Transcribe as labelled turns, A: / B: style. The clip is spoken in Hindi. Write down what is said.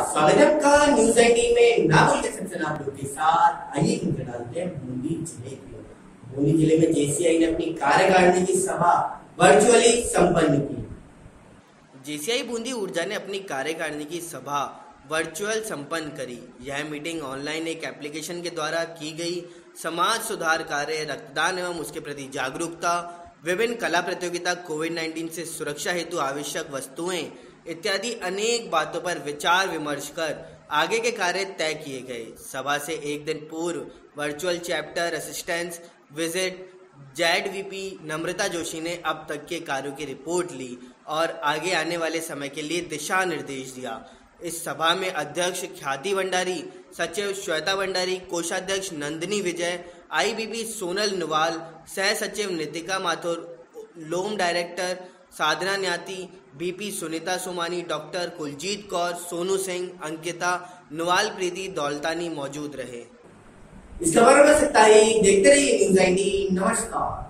A: स्वागत आपका न्यूज़ में के आप लोग के साथ आइए डालते हैं बूंदी ज़िले की। बूंदी ज़िले में जेसीआई ने अपनी कार्यकारिणी की सभा वर्चुअली संपन्न की
B: जेसीआई बूंदी ऊर्जा ने अपनी कार्यकारिणी की सभा वर्चुअल संपन्न करी यह मीटिंग ऑनलाइन एक एप्लीकेशन के द्वारा की गई समाज सुधार कार्य, रक्तदान एवं उसके प्रति जागरूकता विभिन्न कला प्रतियोगिता कोविड 19 से सुरक्षा हेतु आवश्यक वस्तुएँ इत्यादि अनेक बातों पर विचार विमर्श कर आगे के कार्य तय किए गए। सभा से एक दिन पूर्व virtual chapter assistance visit Z VP Namrata Joshi ने अब तक के कार्यों की रिपोर्ट ली और आगे आने वाले समय के लिए दिशा निर्देश दिया। इस सभा में अध्यक्ष ख्याति भंडारी, सचिव श्वेता भंडारी, कोषाध्यक्ष नंदिनी विजय आईबीपी सोनल नवाल, सह सचिव नितिका माथुर, लोम director Sadhana Nyati, BP Sunita Somani, doctor Kuljeet Kaur, Sonu Singh, Ankita, Naval Preeti Daulatani मौजूद रहे।
A: इस खबर में सत्ता ही देखते रहिए न्यूज़ आई नमस्कार।